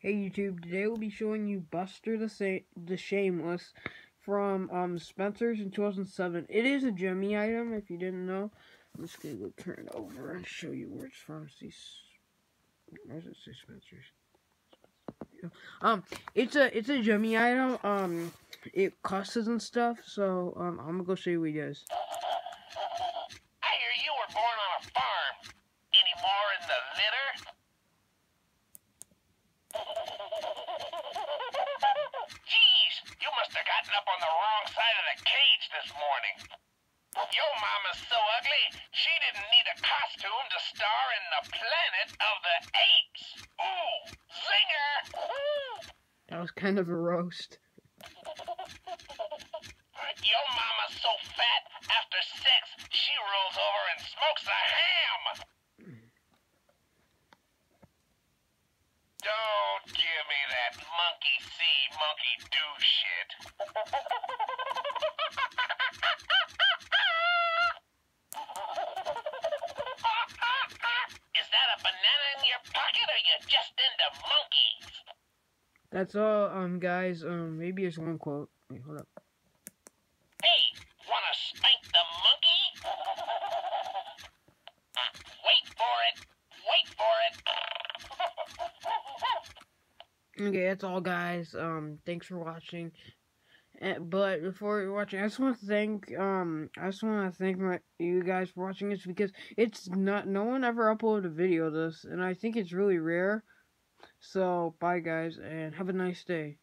Hey YouTube, today we'll be showing you Buster the Sa the Shameless from um Spencer's in 2007. It is a Gemmy item, if you didn't know. I'm just gonna go turn it over and show you where it's from. See, where does it say Spencer's? Um, it's a it's a Gemmy item. Um, it cusses and stuff. So um, I'm gonna go show you what he does. I hear you were born on a farm. Any more in the litter? Jeez, you must have gotten up on the wrong side of the cage this morning. Your mama's so ugly, she didn't need a costume to star in the Planet of the Apes. Ooh, zinger! That was kind of a roast. Your mama's so fat, after sex, she rolls over and smokes a ham. Don't give me that monkey see, monkey do shit. Monkeys? That's all, um, guys. Um, maybe it's one quote. Wait, hold up. Hey, wanna spank the monkey? Wait for it. Wait for it. Okay, that's all, guys. Um, thanks for watching. Uh, but before you're watching, I just want to thank um, I just want to thank my you guys for watching this because it's not no one ever uploaded a video of this, and I think it's really rare. So bye, guys, and have a nice day.